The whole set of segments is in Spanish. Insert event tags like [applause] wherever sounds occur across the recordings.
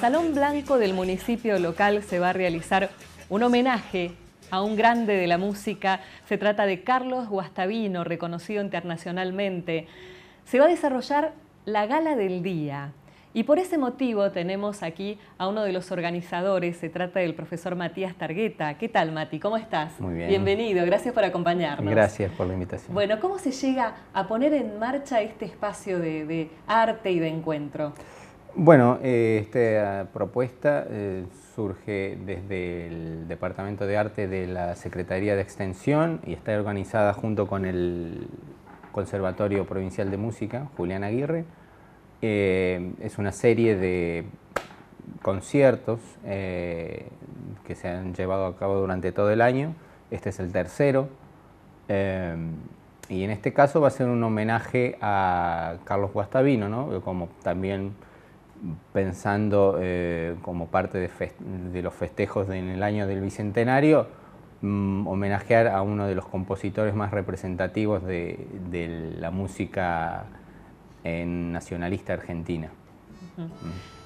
Salón Blanco del municipio local se va a realizar un homenaje a un grande de la música. Se trata de Carlos Guastavino, reconocido internacionalmente. Se va a desarrollar la gala del día. Y por ese motivo tenemos aquí a uno de los organizadores, se trata del profesor Matías Targueta. ¿Qué tal, Mati? ¿Cómo estás? Muy bien. Bienvenido, gracias por acompañarnos. Gracias por la invitación. Bueno, ¿cómo se llega a poner en marcha este espacio de, de arte y de encuentro? Bueno, eh, esta propuesta eh, surge desde el Departamento de Arte de la Secretaría de Extensión y está organizada junto con el Conservatorio Provincial de Música, Julián Aguirre. Eh, es una serie de conciertos que se han llevado a cabo durante todo el año. Este es el tercero. y en este caso va a ser un homenaje a Carlos Guastavino, ¿no? como también pensando eh, como parte de, los festejos en el año del Bicentenario, mm, homenajear a uno de los compositores más representativos de, la música nacionalista argentina.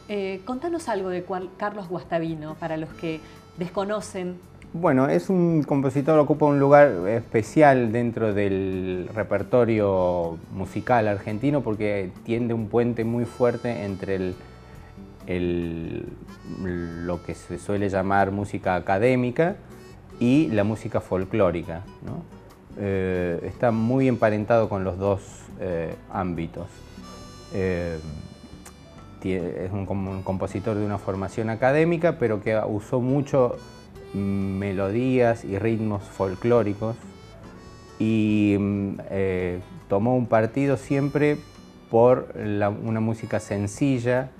Eh, contanos algo de Carlos Guastavino, para los que desconocen. Bueno, es un compositor, ocupa un lugar especial dentro del repertorio musical argentino porque tiende un puente muy fuerte entre el, lo que se suele llamar música académica y la música folclórica. Eh, está muy emparentado con los dos eh, ámbitos. Eh, es un, un, compositor de una formación académica, pero que usó mucho melodías y ritmos folclóricos y mm, tomó un partido siempre por una música sencilla,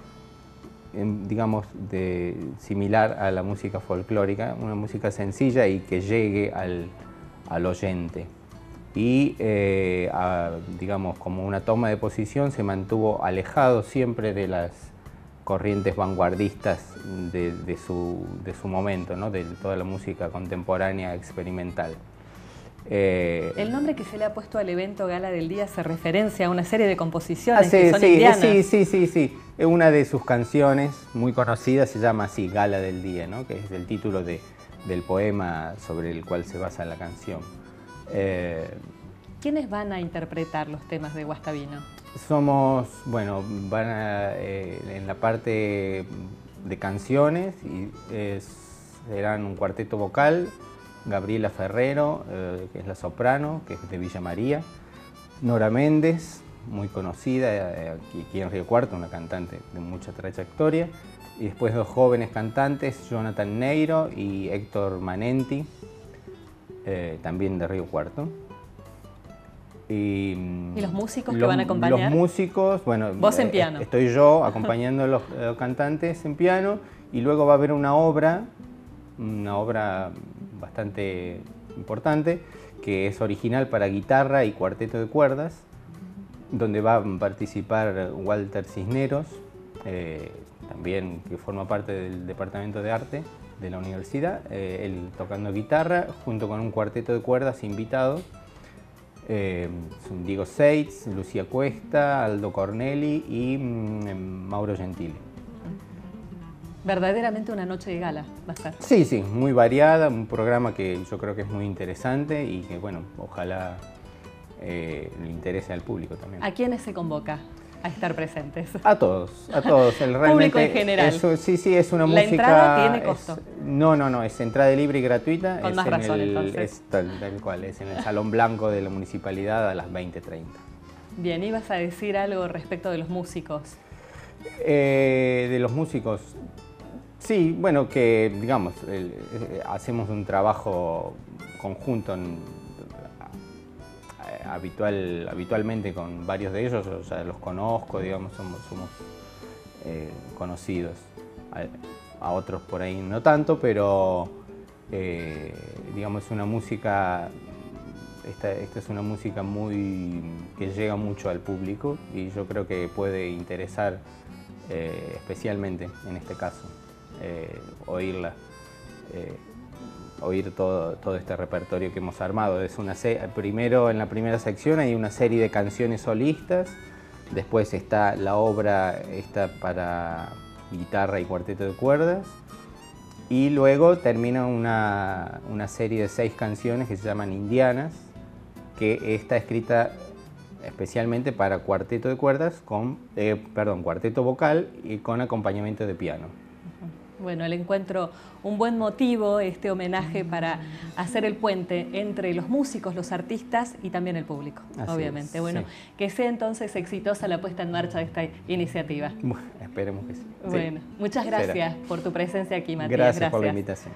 digamos, de, similar a la música folclórica, una música sencilla y que llegue al, al oyente. Y, eh, digamos, como una toma de posición, se mantuvo alejado siempre de las corrientes vanguardistas de, de, su, de su, momento, ¿no? de toda la música contemporánea experimental. Eh, el nombre que se le ha puesto al evento Gala del Día se referencia a una serie de composiciones ah, que son sí, indianas. Sí, sí, sí, sí. Una de sus canciones muy conocidas se llama así, Gala del Día, ¿no? que es el título de, del poema sobre el cual se basa la canción. Eh, ¿Quiénes van a interpretar los temas de Guastavino? Somos, bueno, van eh, en la parte de canciones y serán un cuarteto vocal, Gabriela Ferrero, eh, que es la soprano, que es de Villa María, Nora Méndez, muy conocida eh, aquí, en Río Cuarto, una cantante de mucha trayectoria, y después dos jóvenes cantantes, Jonathan Neiro y Héctor Manenti, también de Río Cuarto. Y, los músicos que van a acompañar? Los músicos, bueno, vos en piano. Estoy yo [laughs] acompañando a los cantantes en piano y luego va a haber una obra, una obra bastante importante, que es original para guitarra y cuarteto de cuerdas, donde va a participar Walter Cisneros, eh, también que forma parte del Departamento de Arte de la universidad, eh, él tocando guitarra junto con un cuarteto de cuerdas invitado. Eh, son Diego Seitz, Lucía Cuesta, Aldo Corneli y mm, Mauro Gentili verdaderamente una noche de gala va a ser. Sí, sí, muy variada, un programa que yo creo que es muy interesante y que, bueno, ojalá eh, le interese al público también. ¿A quiénes se convoca? A estar presentes. A todos, a todos. El [laughs] Público en general. sí, sí, es una música... ¿La entrada tiene costo? no, no, no, es entrada libre y gratuita. Con es más razón, el, entonces. Es tal, cual, es en el Salón Blanco de la Municipalidad a las 20.30. Bien, ibas a decir algo respecto de los músicos. Eh, de los músicos, Sí, bueno, que digamos, eh, hacemos un trabajo conjunto eh, habitual, habitualmente con varios de ellos, o los conozco, digamos, somos, eh, conocidos. A, otros por ahí no tanto, pero digamos, es una música, esta, esta es una música muy que llega mucho al público y yo creo que puede interesar especialmente en este caso. Eh, oírla, eh, oír todo, todo este repertorio que hemos armado. Es una primero, en la primera sección hay una serie de canciones solistas, después está la obra esta para guitarra y cuarteto de cuerdas. Y luego termina una, una serie de seis canciones que se llaman Indianas, que está escrita especialmente para cuarteto de cuerdas, con, eh, perdón, cuarteto vocal y con acompañamiento de piano. Bueno, el encuentro, un buen motivo, este homenaje para hacer el puente entre los músicos, los artistas y también el público, obviamente. bueno, que sea entonces exitosa la puesta en marcha de esta iniciativa. esperemos que sí. Bueno, muchas gracias por tu presencia aquí, Matías. gracias. por la invitación.